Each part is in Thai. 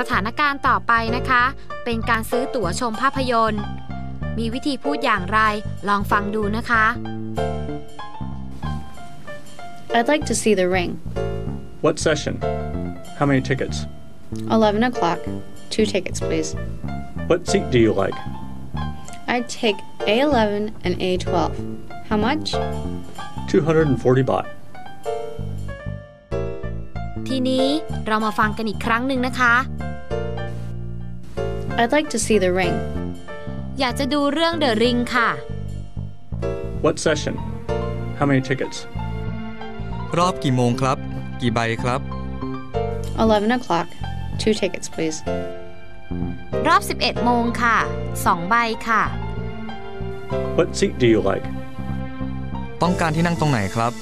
สถานการณ์ต่อไปนะคะ เป็นการซื้อตั๋วชมภาพยนตร์ มีวิธีพูดอย่างไร ลองฟังดูนะคะ I'd like to see the ring. What session? How many tickets? 11 o'clock. Two tickets, please. What seat do you like? I'd take A11 and A12. How much? 240 baht. ทีนี้เรามาฟังกันอีกครั้งหนึ่งนะคะ I'd like to see the ring. อยากจะดูเรื่อง The Ring ค่ะ What session? How many tickets? รอบกี่โมงครับ กี่ใบครับ 11 o'clock. Two tickets, please. รอบ 11 โมงค่ะ 2 ใบค่ะ What seat do you like? ต้องการที่นั่งตรงไหนครับ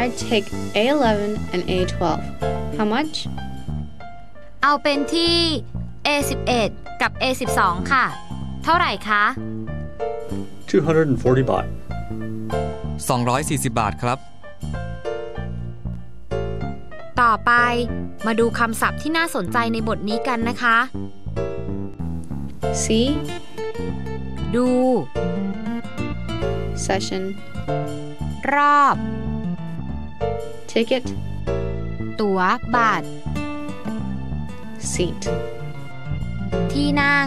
I'd take A11 and A12. How much? เอาเป็นที่ A11 กับ A12 ค่ะ เท่าไหร่คะ 240 baht. 240 บาทครับ ต่อไปมาดูคำศัพท์ที่น่าสนใจในบทนี้กันนะคะ See? ดู Session. รอบ Ticket. ตั๋วบัตร Seat. ที่นั่ง